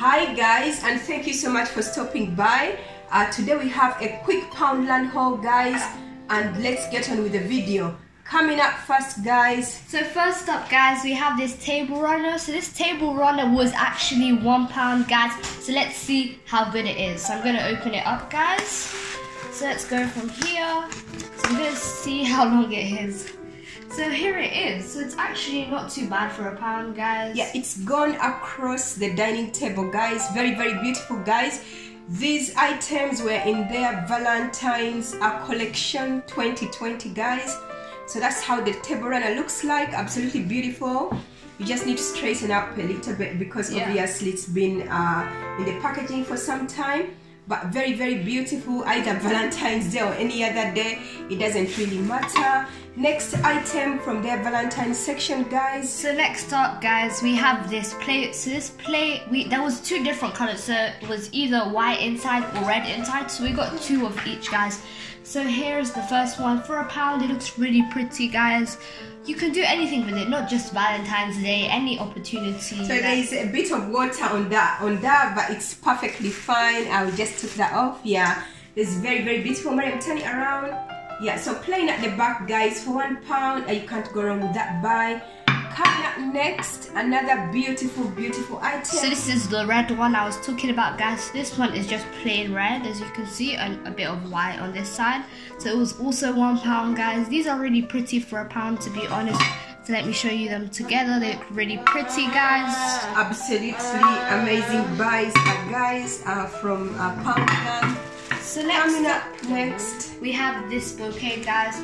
Hi guys and thank you so much for stopping by. Uh, today we have a quick Poundland haul guys and let's get on with the video. Coming up first guys. So first up guys we have this table runner. So this table runner was actually one pound guys. So let's see how good it is. So I'm gonna open it up guys. So let's go from here. So I'm gonna see how long it is. So here it is. So it's actually not too bad for a pound, guys. Yeah, it's gone across the dining table, guys. Very, very beautiful, guys. These items were in their Valentine's uh, collection 2020, guys. So that's how the table runner looks like. Absolutely beautiful. You just need to straighten up a little bit because yeah. obviously it's been uh, in the packaging for some time but very very beautiful either valentine's day or any other day. It doesn't really matter. Next item from their valentine's section guys. So next up guys. We have this plate so this plate we there was two different colors. So it was either white inside or red inside. So we got two of each guys so here's the first one for a pound it looks really pretty guys you can do anything with it, not just Valentine's Day, any opportunity. So there is a bit of water on that, on that, but it's perfectly fine. I'll just took that off. Yeah, it's very, very beautiful. Mariam, turn it around. Yeah, so plain at the back, guys, for one pound, you can't go wrong with that buy. Coming up next, another beautiful, beautiful item. So this is the red one I was talking about, guys. This one is just plain red, as you can see, and a bit of white on this side. So it was also one pound, guys. These are really pretty for a pound, to be honest. So let me show you them together. They look really pretty, guys. Absolutely amazing buys, uh, guys, uh, from uh, Poundland. So next Coming up next, we have this bouquet, guys.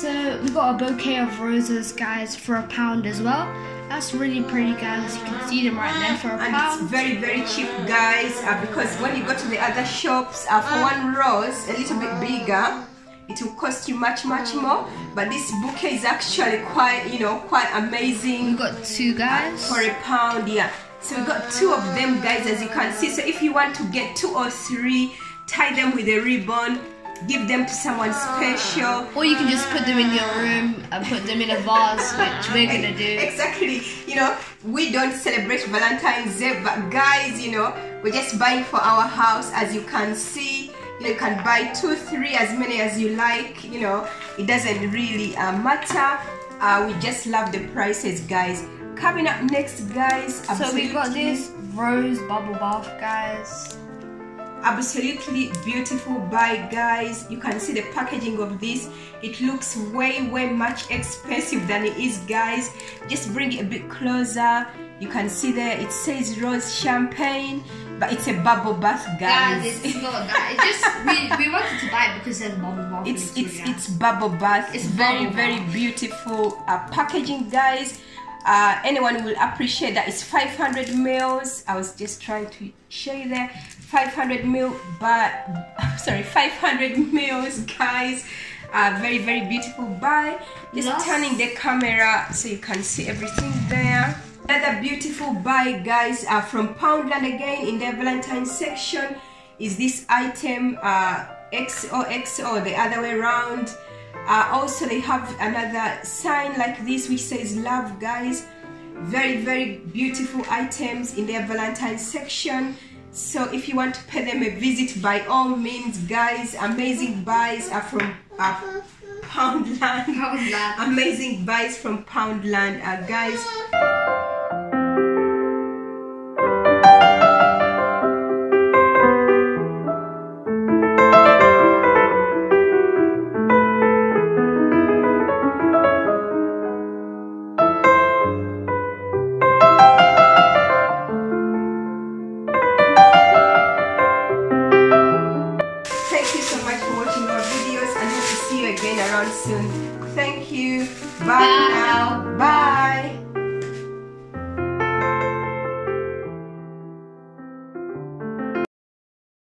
So we got a bouquet of roses, guys, for a pound as well. That's really pretty, guys. You can see them right there for a and pound. it's very, very cheap, guys, uh, because when you go to the other shops, uh, for one rose, a little bit bigger, it will cost you much, much more. But this bouquet is actually quite, you know, quite amazing. We got two, guys. Uh, for a pound, yeah. So we got two of them, guys, as you can see. So if you want to get two or three, tie them with a ribbon give them to someone special. Or you can just put them in your room and put them in a vase, which we're gonna do. Exactly. You know, we don't celebrate Valentine's Day, but guys, you know, we're just buying for our house. As you can see, you, know, you can buy two, three, as many as you like. You know, it doesn't really uh, matter. Uh, we just love the prices, guys. Coming up next, guys. So we got this rose bubble bath, guys absolutely beautiful buy guys. You can see the packaging of this. It looks way way much expensive than it is guys. Just bring it a bit closer. You can see there it says rose champagne but it's a bubble bath guys, guys. it's not that. It's just we, we wanted to buy it because it's bubble bath it's it's it's bubble bath. It's very very beautiful uh, packaging guys uh, anyone will appreciate that it's 500 mils. I was just trying to show you there. 500 mil but sorry 500 mils guys uh, very very beautiful. Buy just yes. turning the camera so you can see everything there. Another beautiful buy guys uh, from poundland again in their valentine section is this item uh, XOXO the other way around uh, also they have another sign like this which says love guys. Very very beautiful items in their valentine section. So if you want to pay them a visit by all means guys. Amazing buys are from uh, poundland. Poundland. Amazing buys from poundland uh, guys again around soon. Thank you. Bye, Bye. now. Bye.